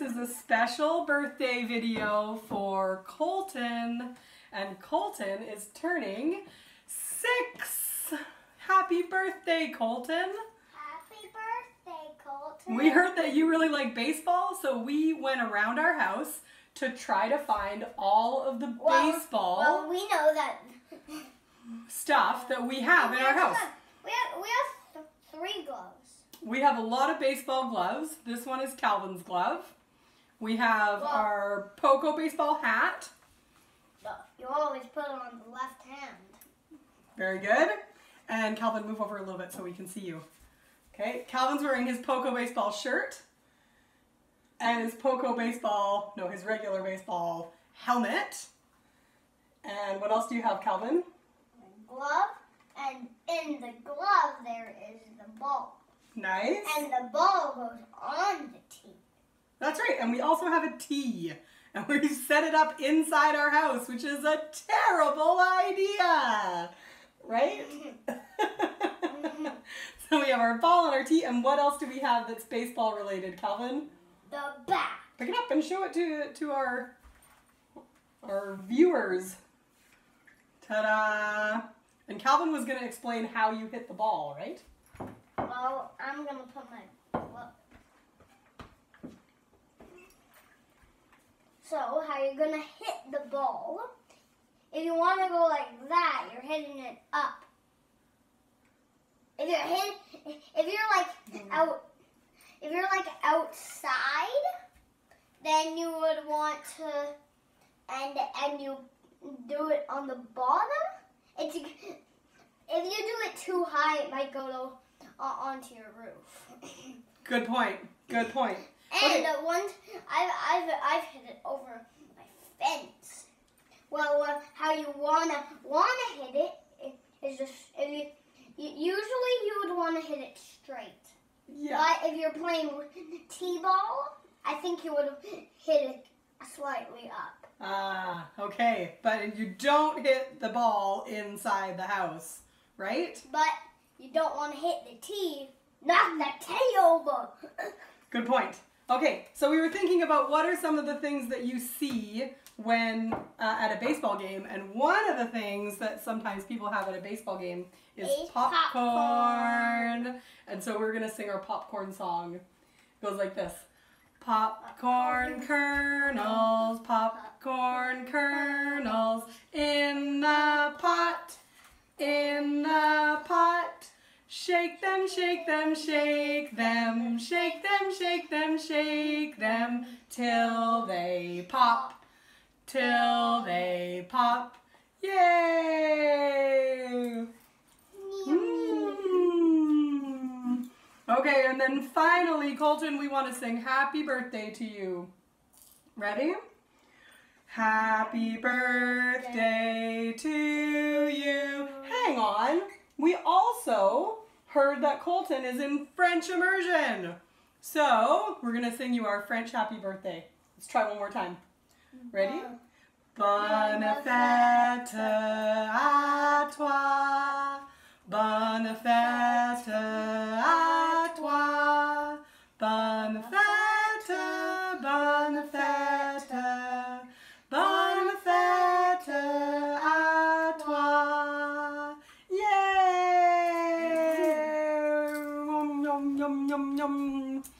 This is a special birthday video for Coleton. And Coleton is turning six. Happy birthday, Coleton. Happy birthday, Coleton. We heard that you really like baseball, so we went around our house to try to find all of the Well- baseball Well, we know that. stuff that we have in our house. We have, we have th- three gloves. We have a lot of baseball gloves. This one is Calvin's glove. We have Well- our Poco baseball hat. You always put it on the left hand. Very good. And Calvin, move over a little bit so we can see you. Okay, Calvin's wearing his Poco baseball shirt and his Poco baseball, no, his regular baseball helmet. And what else do you have, Calvin? Glove, and in the glove there is the ball. Nice. And the ball goes on. That's right. And we also have a tee. And we set it up inside our house, which is a terrible idea. Right? so we have our ball and our tee. And what else do we have that's baseball related, Calvin? The bat. Pick it up and show it to, to our, our viewers. Ta-da! And Calvin was going to explain how you hit the ball, right? Well, I'm gonna put my glove. So, how you're gonna hit the ball? If you want to go like that, you're hitting it up. If you're hit, if you're like out, if you're like outside, then you would want to, and and you do it on the bottom. It's if you do it too high, it might go to, uh, onto your roof. Good point. Good point. And Okay. the one I've I've I've hit it over my fence. Well, uh, how you wanna wanna hit it i- is just if you, usually you would want to hit it straight. Yeah. But if you're playing t-ball, I think you would hit it slightly up. Ah, okay. But you don't hit the ball inside the house, right? But you don't want to hit the tee, knock the tee over. Good point. Okay, so we were thinking about what are some of the things that you see when uh, at a baseball game, and one of the things that sometimes people have at a baseball game is Is popcorn. And so we're gonna sing our popcorn song. It goes like this: Popcorn kernels, popcorn kernels in the pot, in the pot. Shake them, shake them, shake them, shake them, shake them, shake them, till they pop, till they pop. Yay! Mm. Okay, and then finally, Coleton, we want to sing happy birthday to you. Ready? Happy birthday to you. Hang on. We also heard that Coleton is in French immersion. So, we're going to sing you our French happy birthday. Let's try one more time. Ready? Bonne fête à toi. Bonne fête yum, yum, yum.